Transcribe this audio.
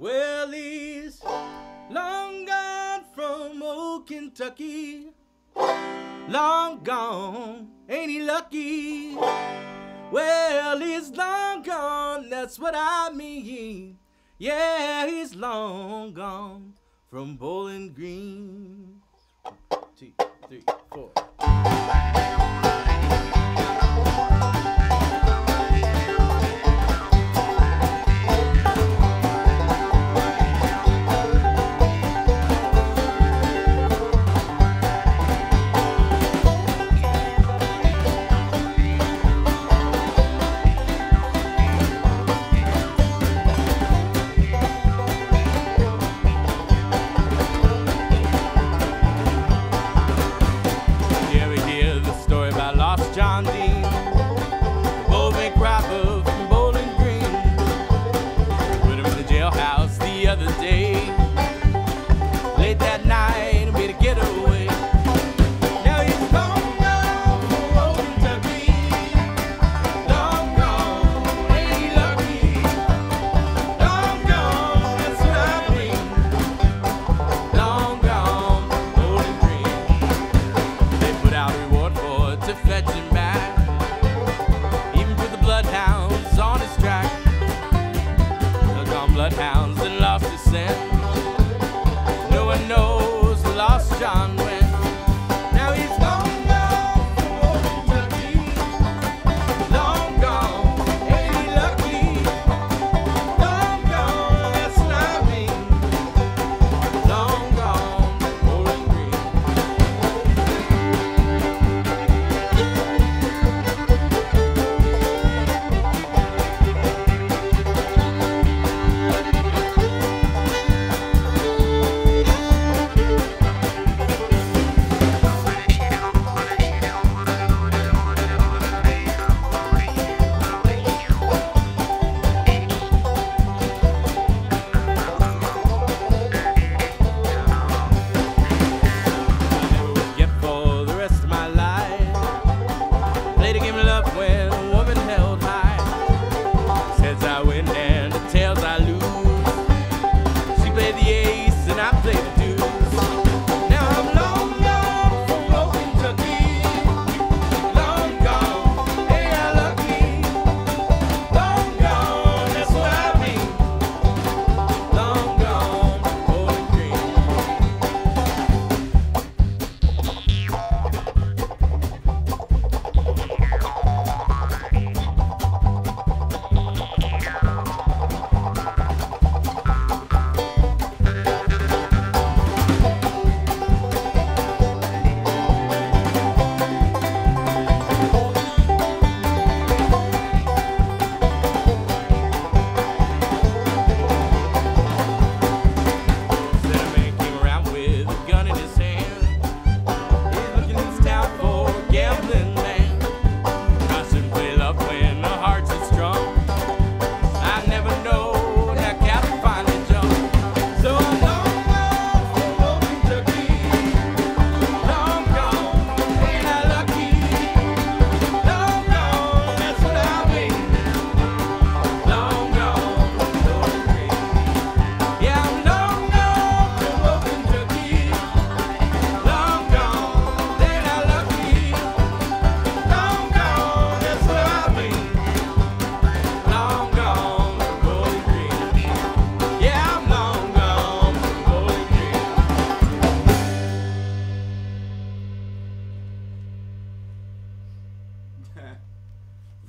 Well, he's long gone from old Kentucky. Long gone, ain't he lucky? Well, he's long gone, that's what I mean. Yeah, he's long gone from Bowling Green. One, two, three. bloodhounds and lost his scent. No one knows the lost John.